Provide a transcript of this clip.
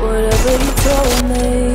Whatever you told me.